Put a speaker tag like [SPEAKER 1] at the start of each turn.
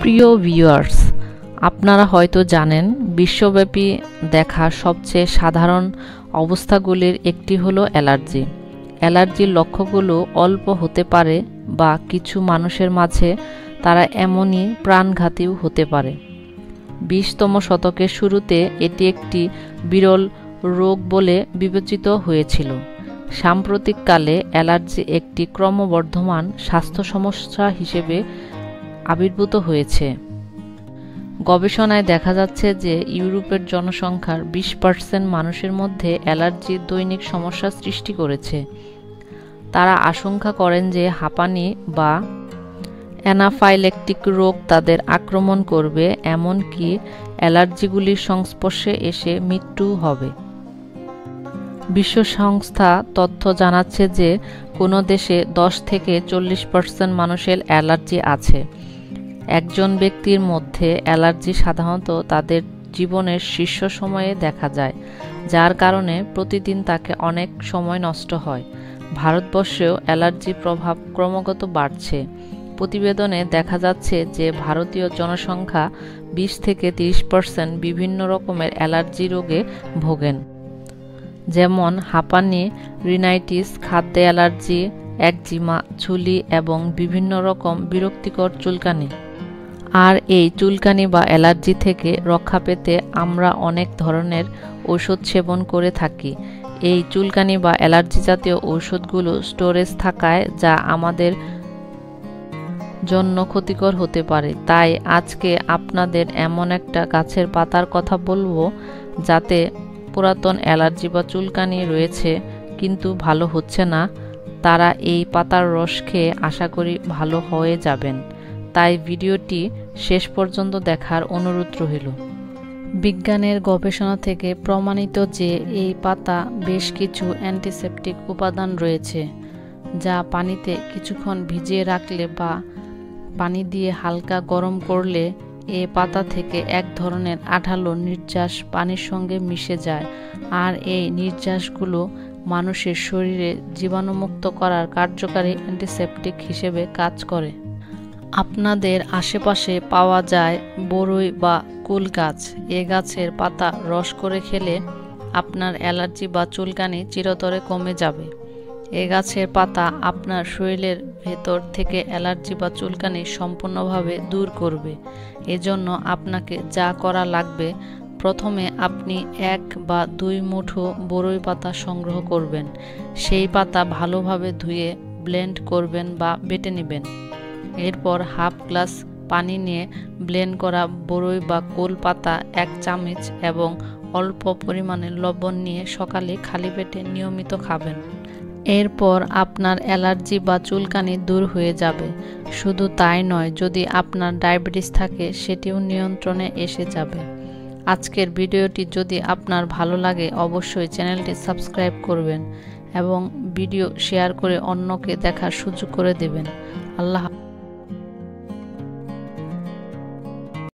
[SPEAKER 1] প্রিয় ভিউয়ার্স আপনারা হয়তো জানেন, বিশ্বব্যাপী দেখা সবচেয়ে সাধারণ অবস্থাগুলির একটি হলো অ্যালার্জি। অ্যালার্জির লক্ষ্যগুলো অল্প হতে পারে বা কিছু মানুষের মাঝে তারা এমনই প্রাণঘাতীও হতে পারে। বিশতম শতকের শুরুতে এটি একটি বিরল রোগ বলে বিবেচিত হয়েছিল। সাম্প্রতিককালে অ্যালার্জি একটি ক্রমবর্ধমান স্বাস্থ্য সমস্যা হিসেবে আবির্ভূত হয়েছে। গবেষণায় দেখা যাচ্ছে যে ইউরোপের জনসংখ্যার বিশ পার্সেন্ট মানুষের মধ্যে অ্যালার্জি দৈনিক সমস্যা সৃষ্টি করেছে। তারা আশঙ্কা করেন যে হাঁপানি বা অ্যানাফাইলেকটিক রোগ তাদের আক্রমণ করবে, এমনকি অ্যালার্জিগুলির সংস্পর্শে এসে মৃত্যু হবে। বিশ্ব সংস্থা তথ্য জানাচ্ছে যে কোনো দেশে দশ থেকে চল্লিশ পার্সেন্ট মানুষের অ্যালার্জি আছে। একজন ব্যক্তির মধ্যে অ্যালার্জি সাধারণত তাদের জীবনের শীর্ষ সময়ে দেখা যায়, যার কারণে প্রতিদিন তাকে অনেক সময় নষ্ট হয়। ভারতবর্ষেও অ্যালার্জির প্রভাব ক্রমাগত বাড়ছে। প্রতিবেদনে দেখা যাচ্ছে যে ভারতীয় জনসংখ্যা বিশ থেকে তিরিশ পার্সেন্ট বিভিন্ন রকমের অ্যালার্জি রোগে ভোগেন। যেমন হাঁপানি, রিনাইটিস, খাদ্যে অ্যালার্জি একজিমা ছুলি এবং বিভিন্ন রকম বিরক্তিকর চুলকানি। আর এই চুলকানি বা অ্যালার্জি থেকে রক্ষা পেতে আমরা অনেক ধরনের ঔষধ সেবন করে থাকি। এই চুলকানি বা অ্যালার্জি জাতীয় ঔষধগুলো স্টোরেজ থাকায় যা আমাদের জন্য ক্ষতিকর হতে পারে। তাই আজকে আপনাদের এমন একটা গাছের পাতার কথা বলব, যাতে পুরাতন অ্যালার্জি বা চুলকানি রয়েছে, কিন্তু ভালো হচ্ছে না। তারা এই পাতার রস খেয়ে আশা করি ভালো হয়ে যাবেন। তাই ভিডিওটি শেষ পর্যন্ত দেখার অনুরোধ রইল। বিজ্ঞানের গবেষণা থেকে প্রমাণিত যে এই পাতা বেশ কিছু অ্যান্টিসেপটিক উপাদান রয়েছে, যা পানিতে কিছুক্ষণ ভিজিয়ে রাখলে বা পানি দিয়ে হালকা গরম করলে এ পাতা থেকে এক ধরনের আঠালো নির্যাস পানির সঙ্গে মিশে যায়। আর এই নির্যাসগুলো মানুষের শরীরে জীবাণুমুক্ত করার কার্যকারী অ্যান্টিসেপটিক হিসেবে কাজ করে। আপনাদের আশেপাশে পাওয়া যায় বরই বা কুল গাছ। এ গাছের পাতা রস করে খেলে আপনার অ্যালার্জি বা চুলকানি চিরতরে কমে যাবে। এ গাছের পাতা আপনার শরীরের ভেতর থেকে অ্যালার্জি বা চুলকানি সম্পূর্ণভাবে দূর করবে। এজন্য আপনাকে যা করা লাগবে প্রথমে আপনি এক বা দুই মুঠো বরই পাতা সংগ্রহ করবেন। সেই পাতা ভালোভাবে ধুয়ে ব্লেন্ড করবেন বা বেটে নেবেন। এরপর হাফ গ্লাস পানি নিয়ে ব্লেন্ড করা বরই বা কোল পাতা এক চামচ এবং অল্প পরিমাণে লবণ নিয়ে সকালে খালি পেটে নিয়মিত খাবেন। এরপর আপনার অ্যালার্জি বা চুলকানি দূর হয়ে যাবে। শুধু তাই নয়, যদি আপনার ডায়াবেটিস থাকে, সেটিও নিয়ন্ত্রণে এসে যাবে। আজকের ভিডিওটি যদি আপনার ভালো লাগে, অবশ্যই চ্যানেলটি সাবস্ক্রাইব করবেন এবং ভিডিও শেয়ার করে অন্যকে দেখার সুযোগ করে দেবেন। আল্লাহ